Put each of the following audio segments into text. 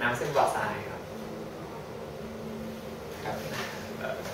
น้ำเส้นบอทรายครับ ครับ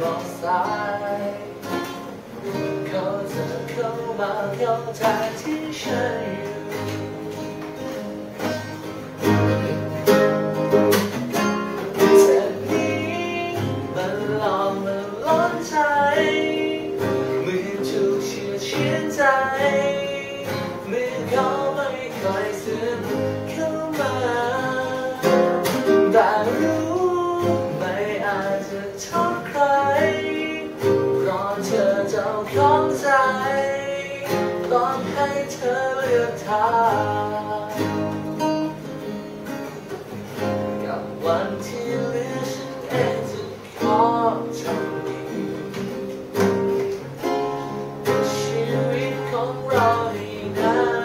บอกสายเขาจะเข้ามาเข้าใจที่ฉันอยู่จากนี้มันหลอกมันล้นใจเหมือนถูกเชื่อเชื่อใจ ของใจตอนให้เธอเลือกทางกับวันที่เหลือฉันเองจะขอทำดีชีวิตของเราให้นาน